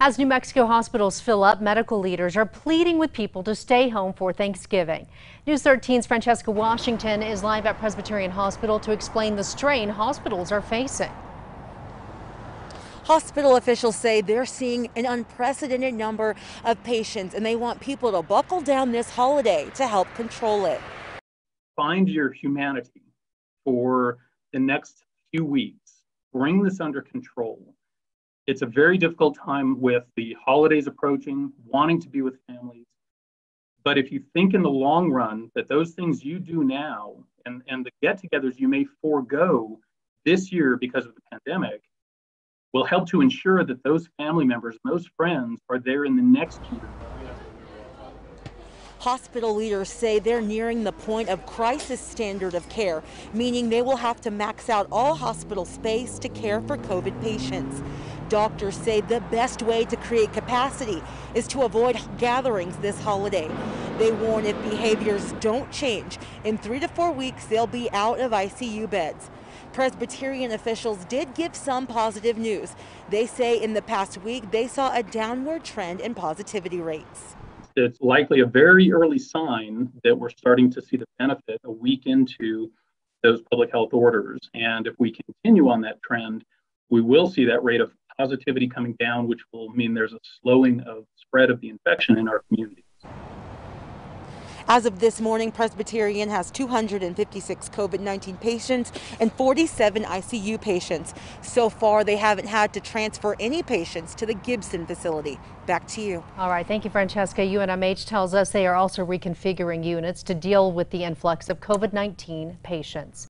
As New Mexico hospitals fill up, medical leaders are pleading with people to stay home for Thanksgiving. News 13's Francesca Washington is live at Presbyterian Hospital to explain the strain hospitals are facing. Hospital officials say they're seeing an unprecedented number of patients and they want people to buckle down this holiday to help control it. Find your humanity for the next few weeks. Bring this under control it's a very difficult time with the holidays approaching, wanting to be with families. But if you think in the long run that those things you do now and, and the get togethers you may forego this year because of the pandemic will help to ensure that those family members those friends are there in the next year. Hospital leaders say they're nearing the point of crisis standard of care, meaning they will have to max out all hospital space to care for COVID patients. Doctors say the best way to create capacity is to avoid gatherings this holiday. They warn if behaviors don't change, in three to four weeks they'll be out of ICU beds. Presbyterian officials did give some positive news. They say in the past week they saw a downward trend in positivity rates. It's likely a very early sign that we're starting to see the benefit a week into those public health orders. And if we continue on that trend, we will see that rate of positivity coming down, which will mean there's a slowing of spread of the infection in our communities. As of this morning, Presbyterian has 256 COVID-19 patients and 47 ICU patients. So far, they haven't had to transfer any patients to the Gibson facility. Back to you. All right. Thank you, Francesca. UNMH tells us they are also reconfiguring units to deal with the influx of COVID-19 patients.